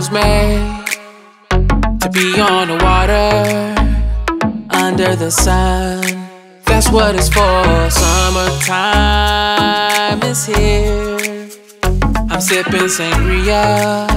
was made to be on the water, under the sun. That's what it's for. Summertime is here. I'm sipping sangria,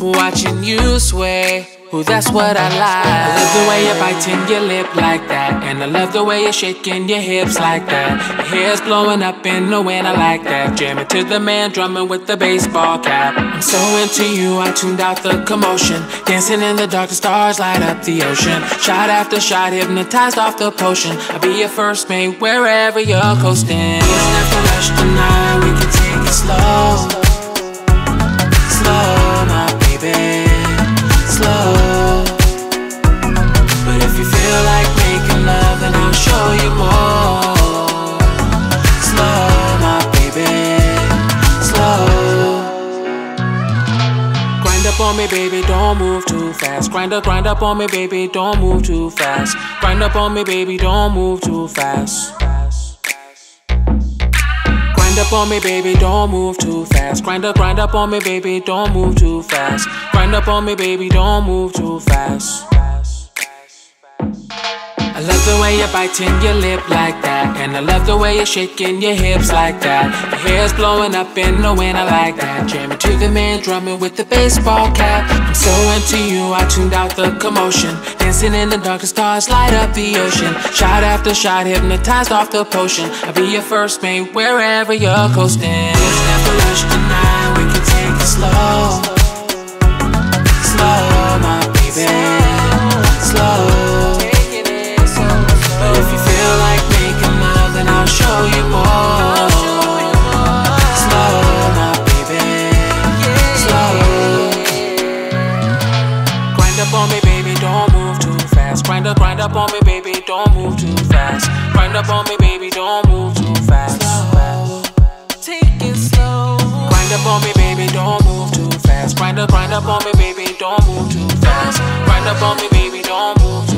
watching you sway. Ooh, that's what I like. I love the way you're biting your lip like that. And I love the way you're shaking your hips like that. Your hair's blowing up in the wind, I like that. Jamming to the man drumming with the baseball cap. So into you, I tuned out the commotion. Dancing in the dark, the stars light up the ocean. Shot after shot, hypnotized off the potion. I'll be your first mate wherever you're coasting. Have to rush tonight, we can take it. Slow, on me, baby, don't move too fast. Grind up, grind up on me, baby, don't move too fast. Grind up on me, baby, don't move too fast. Grind up on me, baby, don't move too fast. Grind up, grind up on me, baby, don't move too fast. Grind up on me, baby, don't move too fast. I love the way you're biting your lip like that. And I love the way you're shaking your hips like that. Your hair's blowing up in the wind, I like that. Jamming to the man drumming with the baseball cap. I'm so into you, I tuned out the commotion. Dancing in the dark, the stars light up the ocean. Shot after shot, hypnotized off the potion. I'll be your first mate wherever you're coasting. Let's never up, grind up on me, baby, don't move too fast. Grind up on me, baby, don't move too fast. Take it slow. Grind up on me, baby, don't move too fast. Grind up, grind up on me, baby, don't move too fast. Grind up on me, baby, don't move too fast.